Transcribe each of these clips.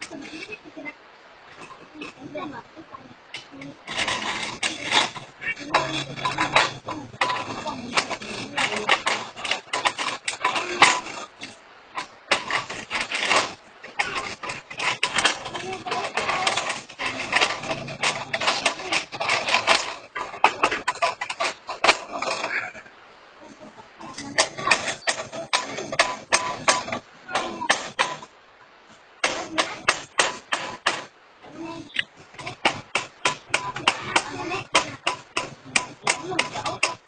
Thank you. 用不着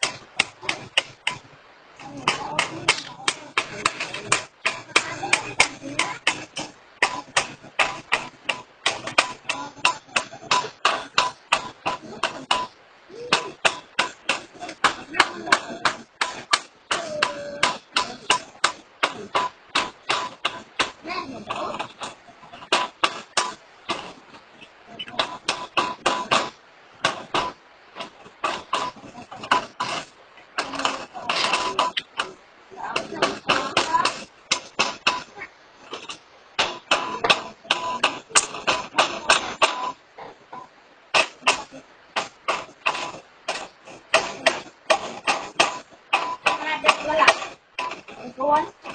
Go on.